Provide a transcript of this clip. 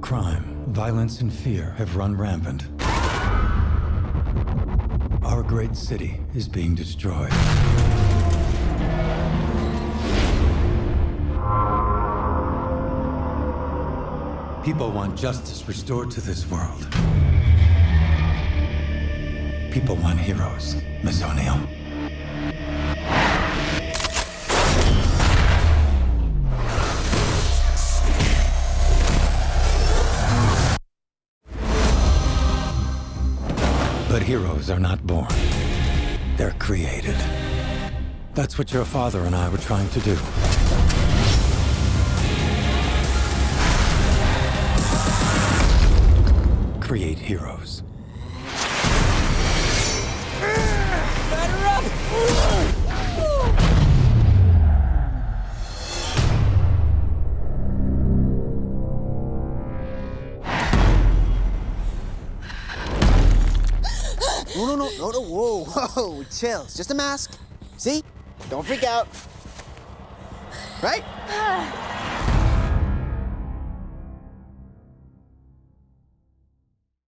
crime, violence, and fear have run rampant. Our great city is being destroyed. People want justice restored to this world. People want heroes, Miss O'Neill. But heroes are not born. They're created. That's what your father and I were trying to do. Create heroes. No, no, no, no, no, whoa, whoa, chill. It's just a mask. See? Don't freak out. Right?